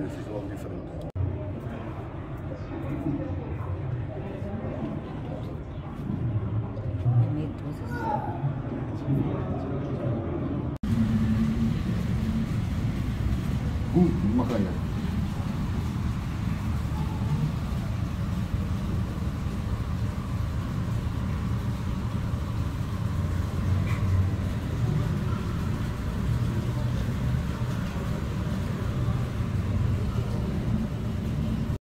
This is all different. Гуд, махая.